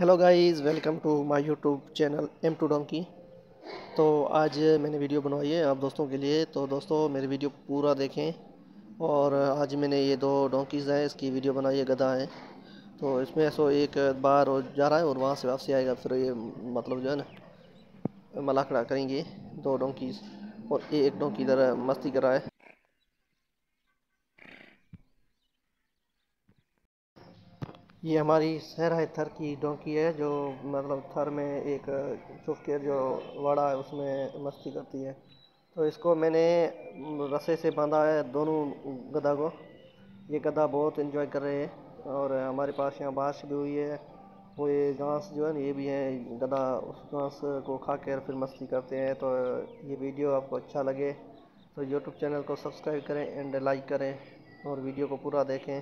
Hello guys welcome to my YouTube channel M to donkey تو آج میں نے ویڈیو بنوائی ہے آپ دوستوں کے لیے. تو دوستوں میری ویڈیو پورا دیکھیں. اور آج میں نے یہ دو ڈونکیز ہیں، اس کی ویڈیو بنائی ہے، گدھا ہے تو اس میں سو ایک بار جا رہا ہے اور وہاں سے واپسی آئے گا. پھر یہ مطلب جو ہے نا ملاقڑا کریں گے دو ڈونکیز اور ایک ڈونکی ادھر مستی کر رہا ہے. یہ ہماری صحرا تھر کی ڈونکی ہے، جو مطلب تھر میں ایک چھپ کے جو واڑا ہے، اس میں مستی کرتی ہے۔ تو اس کو میں نے رسے سے باندھا ہے دونوں گدھا کو۔ یہ گدھا بہت انجوائے کر رہے ہیں اور ہمارے پاس یہاں بارش بھی ہوئی ہے۔ وہ یہ گھاس جو ہے نا، یہ بھی ہے، گدھا اس گھاس کو کھا کر پھر مستی کرتے ہیں۔ تو یہ ویڈیو آپ کو اچھا لگے تو یوٹیوب چینل کو سبسکرائب کریں اینڈ لائک کریں اور ویڈیو کو پورا دیکھیں۔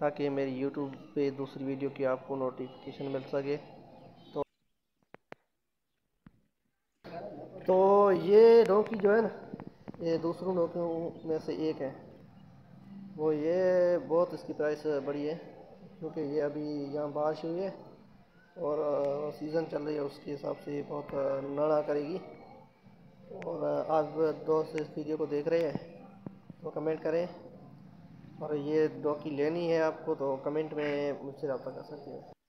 تاکہ میری یوٹیوب پہ دوسری ویڈیو کی آپ کو نوٹیفکیشن مل سکے۔ تو تو یہ ڈونکی جو ہے نا، یہ دوسروں ڈونکیوں میں سے ایک ہے۔ وہ یہ بہت اس کی پرائس بڑی ہے، کیونکہ یہ ابھی یہاں بارش ہوئی ہے اور سیزن چل رہی ہے، اس کے حساب سے یہ بہت لڑا کرے گی۔ اور آپ دوست اس ویڈیو کو دیکھ رہے ہیں، تو کمنٹ کریں۔ اور یہ ڈوکی لینی ہے آپ کو تو کمنٹ میں مجھ سے رابطہ کر سکتے ہیں